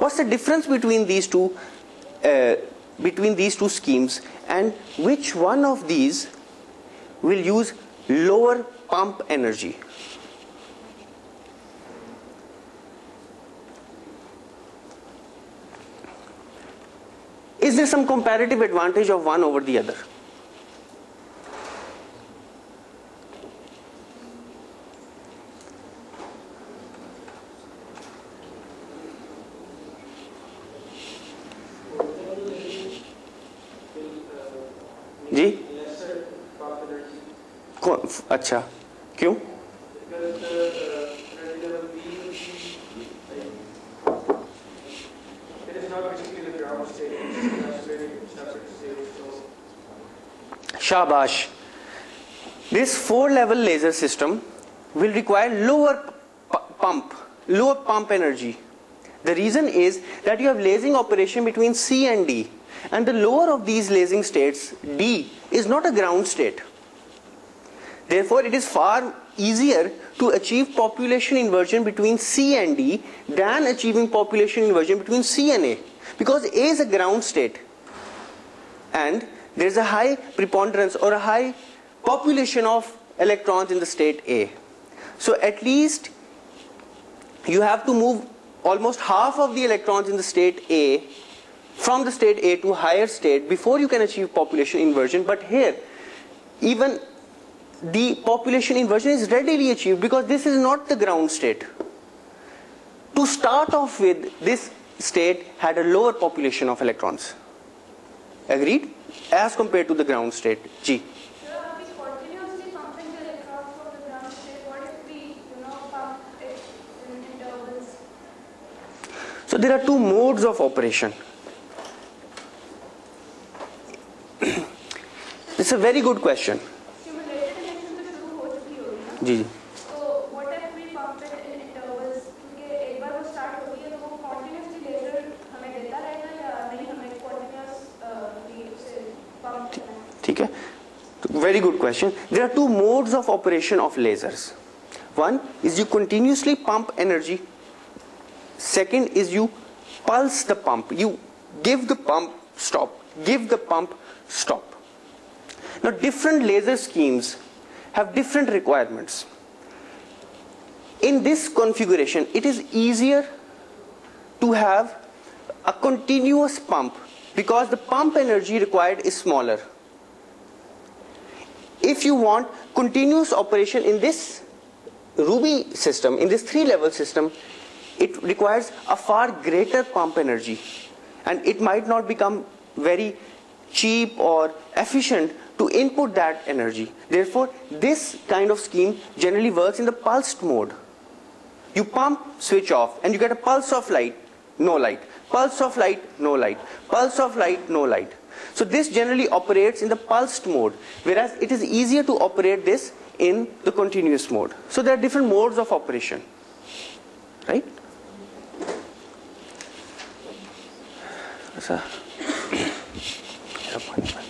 What's the difference between these two uh, between these two schemes and which one of these will use lower pump energy? Is there some comparative advantage of one over the other? अच्छा क्यों Shabash. This four level laser system will require lower pump, lower pump energy. The reason is that you have lasing operation between C and D and the lower of these lasing states, D, is not a ground state. Therefore, it is far easier to achieve population inversion between C and D than achieving population inversion between C and A. Because A is a ground state and there is a high preponderance or a high population of electrons in the state A. So at least you have to move almost half of the electrons in the state A from the state A to higher state before you can achieve population inversion. But here, even the population inversion is readily achieved because this is not the ground state. To start off with, this state had a lower population of electrons. Agreed? As compared to the ground state. G. So there are two modes of operation. it's a very good question. जी जी ठीक है very good question there are two modes of operation of lasers one is you continuously pump energy second is you pulse the pump you give the pump stop give the pump stop now different laser schemes have different requirements. In this configuration it is easier to have a continuous pump because the pump energy required is smaller. If you want continuous operation in this Ruby system, in this three level system, it requires a far greater pump energy and it might not become very cheap or efficient to input that energy. Therefore, this kind of scheme generally works in the pulsed mode. You pump, switch off, and you get a pulse of light, no light. Pulse of light, no light. Pulse of light, no light. So this generally operates in the pulsed mode, whereas it is easier to operate this in the continuous mode. So there are different modes of operation, right? So,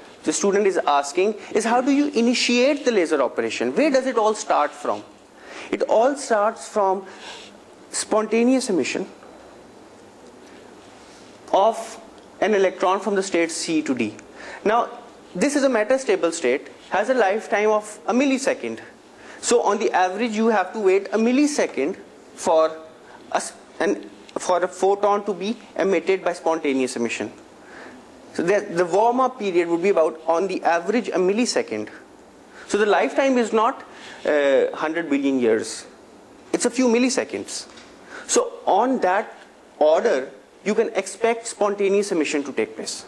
the student is asking is how do you initiate the laser operation? Where does it all start from? It all starts from spontaneous emission of an electron from the state C to D. Now, this is a metastable state, has a lifetime of a millisecond. So on the average, you have to wait a millisecond for a, an, for a photon to be emitted by spontaneous emission. So the, the warm-up period would be about, on the average, a millisecond. So the lifetime is not uh, 100 billion years. It's a few milliseconds. So on that order, you can expect spontaneous emission to take place.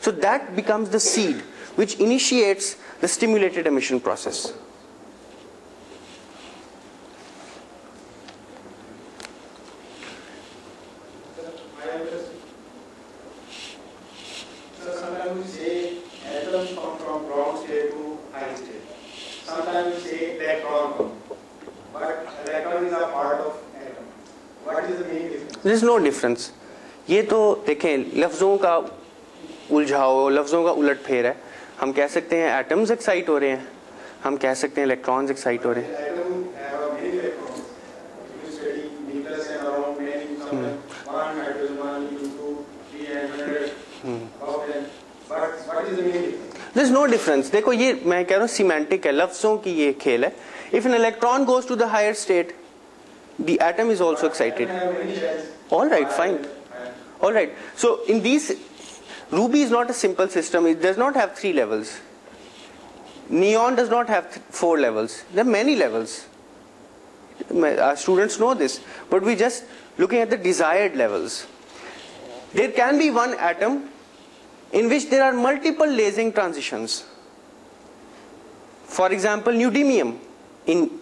So that becomes the seed which initiates the stimulated emission process. This is no difference ये तो देखें लफ्ज़ों का उलझाओ लफ्ज़ों का उलट फेर है। हम कह सकते हैं एटम्स एक्साइट हो रहे हैं। हम कह सकते हैं इलेक्ट्रॉन्स एक्साइट हो रहे हैं। दिस नो डिफरेंस देखो ये मैं कह रहा हूँ सीमेंटिक है लफ्जों की ये खेल है। If an electron goes to the higher state the atom is also excited. All right, fine. All right. So in these, Ruby is not a simple system. It does not have three levels. Neon does not have four levels. There are many levels. Our students know this, but we're just looking at the desired levels. There can be one atom in which there are multiple lasing transitions. For example, neodymium in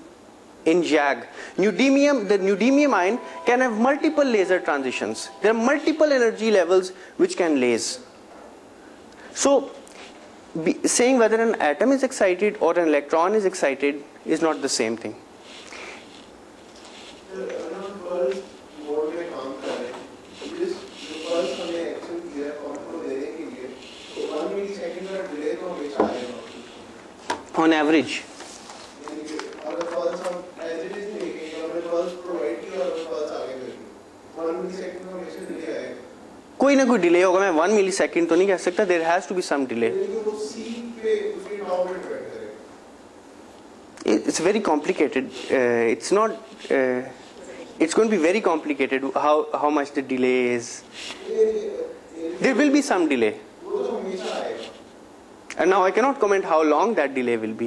in YAG. Neodymium, the neodymium ion can have multiple laser transitions. There are multiple energy levels which can laze. So be, saying whether an atom is excited or an electron is excited is not the same thing. On average. ना कोई delay होगा मैं one milli second तो नहीं कह सकता there has to be some delay यानी कि वो सी पे उसकी टॉप में डिपेंड करेगा it's very complicated uh, it's not uh, it's going to be very complicated how how much the delay is ये ये- there will be some delay वो तो हमेशा आएगा And now I cannot comment how long that delay will be.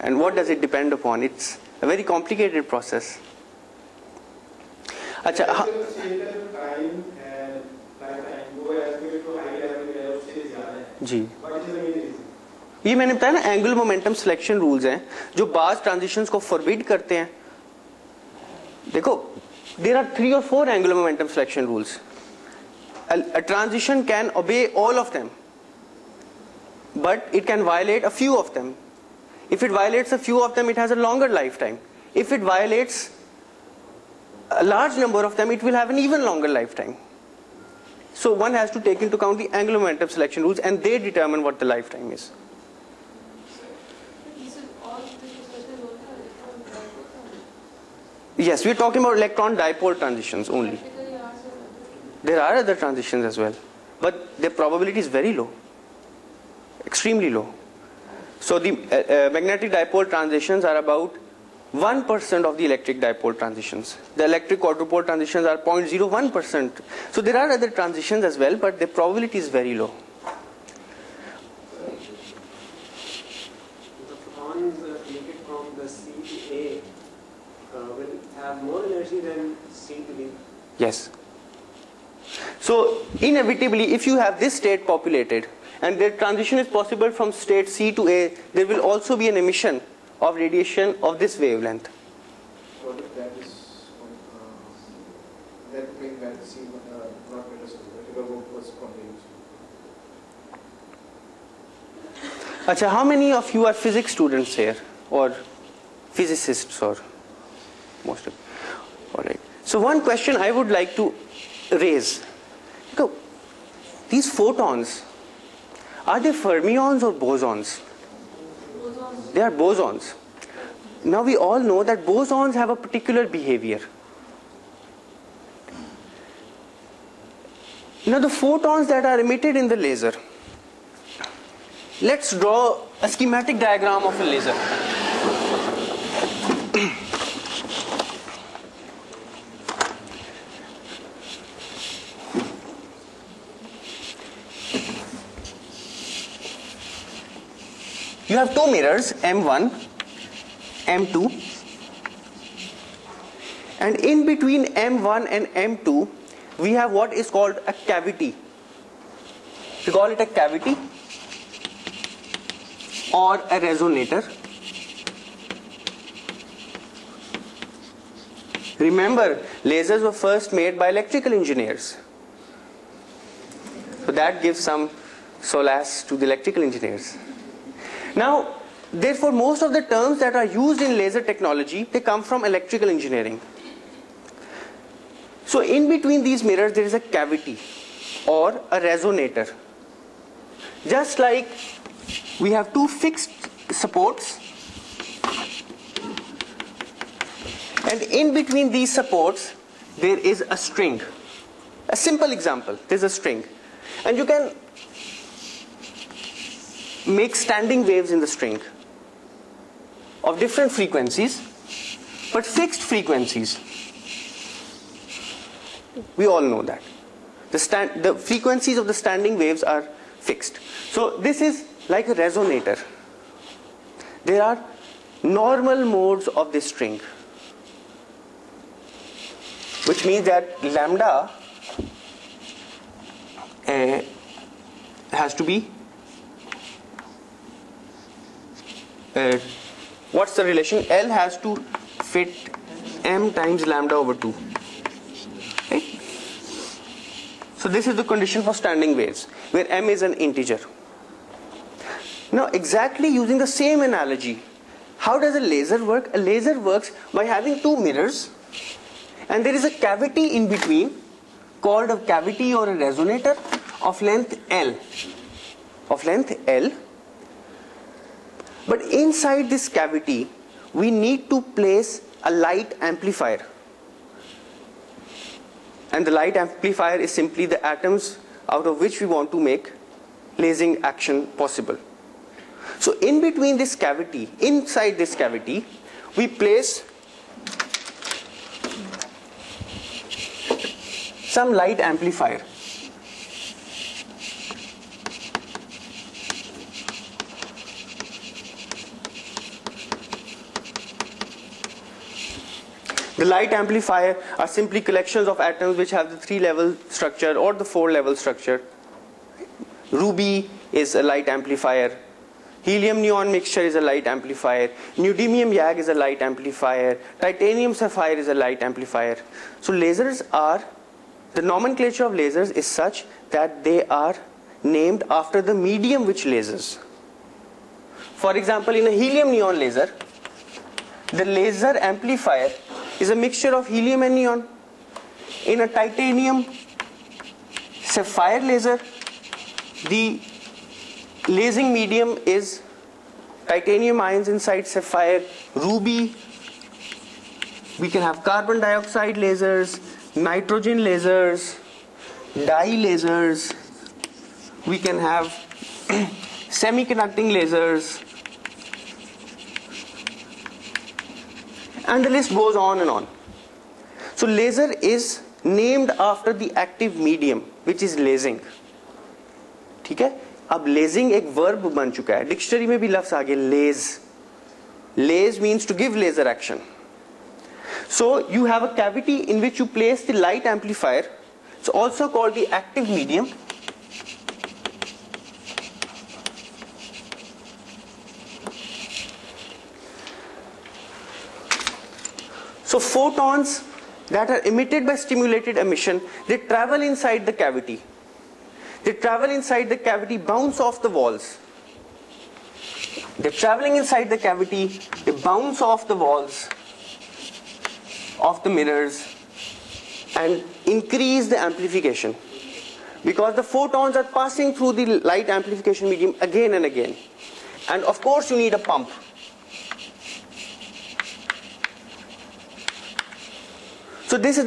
And what does it depend upon? It's a very complicated process. अच्छा जी। ये मैंने बताया ना एंगल मोमेंटम सिलेक्शन रूल्स हैं, जो बास ट्रांजिशन को फॉरबिड करते हैं। देखो देर आर थ्री और four angular momentum selection rules transition can obey all of them but it can violate a few of them if it violates a few of them it has longer life time if it violates large number of them it will have an even longer life time So one has to take into account the angular momentum selection rules and they determine what the lifetime is. Yes, we're talking about electron dipole transitions only. There are other transitions as well, but their probability is very low, extremely low. So the uh, uh, magnetic dipole transitions are about 1% of the electric dipole transitions. The electric quadrupole transitions are 0.01%. So there are other transitions as well, but the probability is very low. The photons uh, emitted from the C to A uh, will have more energy than C to B. Yes. So inevitably, if you have this state populated and the transition is possible from state C to A, there will also be an emission of radiation of this wavelength. What if that is uh, that make that seem uh, not better suitable because it was spontaneous. Acha, how many of you are physics students here or physicists or most of all right so one question i would like to raise go these photons are they fermions or Bosons. They are bosons. Now we all know that bosons have a particular behavior. Now the photons that are emitted in the laser. Let's draw a schematic diagram of a laser you have two mirrors m1 m2 and in between m1 and m2 we have what is called a cavity we call it a cavity or a resonator Remember, lasers were first made by electrical engineers. So that gives some solace to the electrical engineers. Now, therefore, most of the terms that are used in laser technology, they come from electrical engineering. So in between these mirrors, there is a cavity or a resonator. Just like we have two fixed supports and in between these supports there is a string a simple example there's a string and you can make standing waves in the string of different frequencies but fixed frequencies. We all know that. The, stand, the frequencies of the standing waves are fixed. So this is like a resonator. There are normal modes of this string which means that lambda uh, has to be uh, what's the relation? L has to fit m times lambda over 2 right? So this is the condition for standing waves where m is an integer. Now exactly using the same analogy how does a laser work? A laser works by having two mirrors and there is a cavity in between called a cavity or a resonator of length L. Of length L but inside this cavity we need to place a light amplifier and the light amplifier is simply the atoms out of which we want to make lasing action possible so in between this cavity inside this cavity we place some light amplifier. The light amplifier are simply collections of atoms which have the three level structure or the four level structure. Ruby is a light amplifier. Helium neon mixture is a light amplifier. Neodymium YAG is a light amplifier. Titanium sapphire is a light amplifier. So lasers are the nomenclature of lasers is such that they are named after the medium which lasers. For example, in a helium neon laser, the laser amplifier is a mixture of helium and neon. In a titanium sapphire laser, the lasing medium is titanium ions inside sapphire, ruby. We can have carbon dioxide lasers, nitrogen lasers, dye lasers, we can have semiconducting lasers, and the list goes on and on. So laser is named after the active medium which is lasing. ठीक है अब lazing एक verb बन चुका है dictionary में भी लफ्ज आ गया लेज लेज means to give laser action so you have a cavity in which you place the light amplifier. It's also called the active medium. So photons that are emitted by stimulated emission, they travel inside the cavity. They travel inside the cavity, bounce off the walls. They're traveling inside the cavity, they bounce off the walls of the mirrors and increase the amplification because the photons are passing through the light amplification medium again and again and of course you need a pump so this is